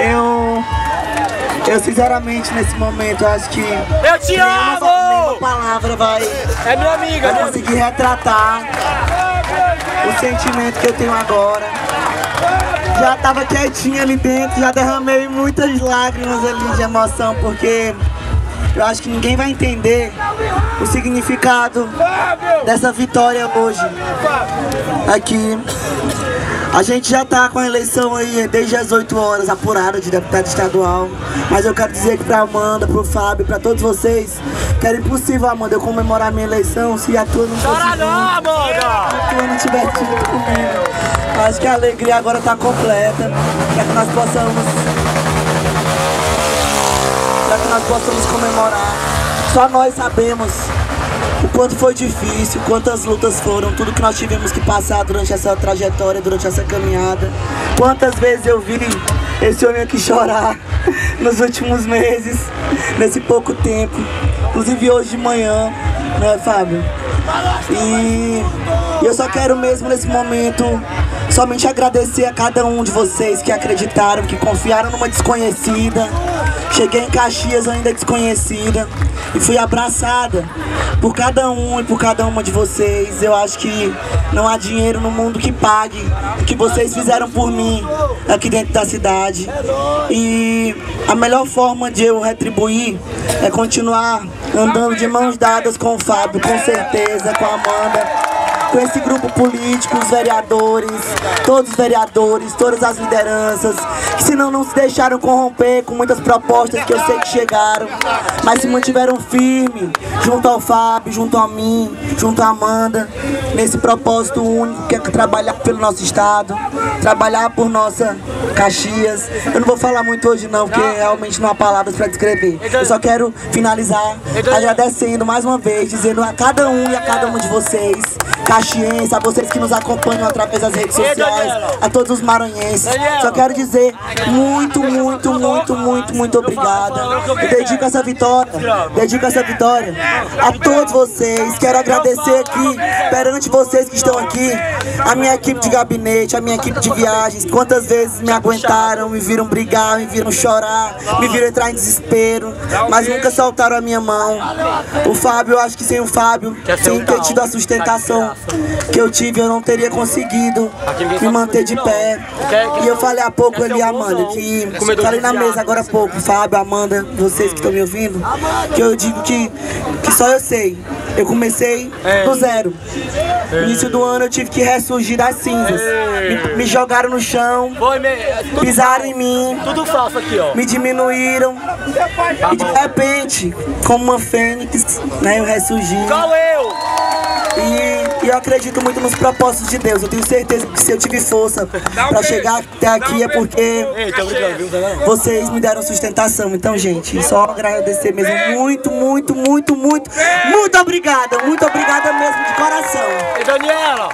Eu. Eu sinceramente nesse momento acho que Eu te nenhuma, amo! nenhuma palavra vai, É minha amiga, vai conseguir retratar o sentimento que eu tenho agora. Já tava quietinha ali dentro, já derramei muitas lágrimas ali de emoção, porque eu acho que ninguém vai entender o significado dessa vitória hoje aqui. A gente já tá com a eleição aí desde as 8 horas apurada de deputado estadual. Mas eu quero dizer que pra Amanda, pro Fábio, pra todos vocês, que era impossível, Amanda, eu comemorar minha eleição se a tua não fosse Chora não, Amanda! se a tua não tivesse junto comigo. Acho que a alegria agora tá completa. Pra que nós possamos. Pra que nós possamos comemorar. Só nós sabemos o quanto foi difícil, quantas lutas foram, tudo que nós tivemos que passar durante essa trajetória, durante essa caminhada. Quantas vezes eu vi esse homem aqui chorar nos últimos meses, nesse pouco tempo. Inclusive hoje de manhã, né, Fábio? E eu só quero mesmo nesse momento somente agradecer a cada um de vocês que acreditaram, que confiaram numa desconhecida. Cheguei em Caxias ainda desconhecida e fui abraçada por cada um e por cada uma de vocês. Eu acho que não há dinheiro no mundo que pague o que vocês fizeram por mim aqui dentro da cidade. E a melhor forma de eu retribuir é continuar andando de mãos dadas com o Fábio, com certeza, com a Amanda com esse grupo político, os vereadores, todos os vereadores, todas as lideranças, que se não, não se deixaram corromper com muitas propostas que eu sei que chegaram, mas se mantiveram firmes junto ao Fábio, junto a mim, junto a Amanda, nesse propósito único que é trabalhar pelo nosso estado, trabalhar por nossa Caxias. Eu não vou falar muito hoje não, porque realmente não há palavras para descrever. Eu só quero finalizar agradecendo mais uma vez, dizendo a cada um e a cada uma de vocês, a vocês que nos acompanham através das redes sociais, a todos os maranhenses. Só quero dizer muito, muito, muito, muito, muito obrigada. Eu dedico essa vitória, dedico essa vitória a todos vocês. Quero agradecer aqui, perante vocês que estão aqui, a minha equipe de gabinete, a minha equipe de viagens. Quantas vezes me aguentaram, me viram brigar, me viram chorar, me viram entrar em desespero, mas nunca soltaram a minha mão. O Fábio, eu acho que sem o Fábio, sem ter tido a sustentação que eu tive, eu não teria conseguido me manter de pé. E eu falei há pouco ali, Amanda, que falei na mesa agora há pouco, Fábio, Amanda, vocês que estão me ouvindo, que eu digo que, que só eu sei. Eu comecei do zero. No início do ano eu tive que ressurgir das cinzas. Me, me jogaram no chão, tudo, pisaram em mim, tudo falso aqui, ó. me diminuíram. E de repente, como uma fênix, né, eu ressurgi. Igual eu! E, e eu acredito muito nos propósitos de Deus. Eu tenho certeza que se eu tive força pra chegar até aqui é porque Ei? Tá vocês me deram sustentação. Então, gente, só agradecer mesmo. Muito, muito, muito, muito, muito obrigada. Muito obrigada mesmo de coração. Ei, Daniela!